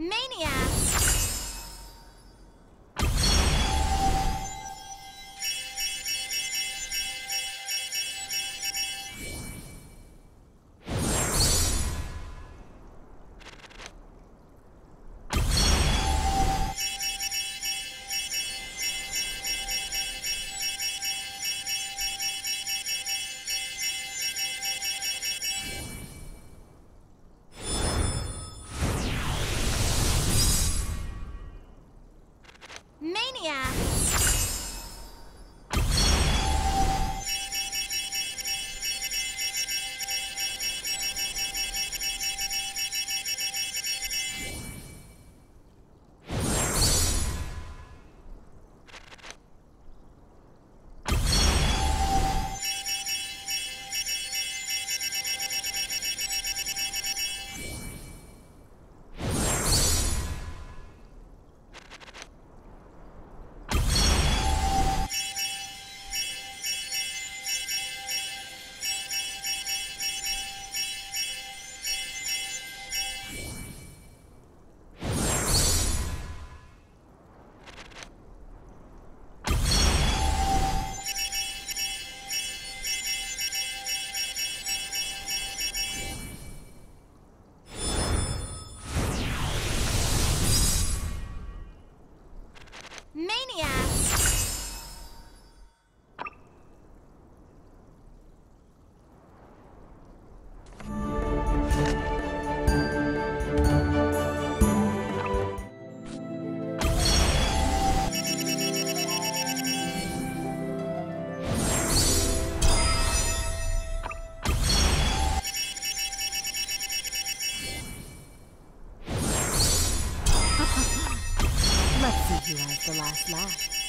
Maniac! maniac! Let's see who has the last laugh.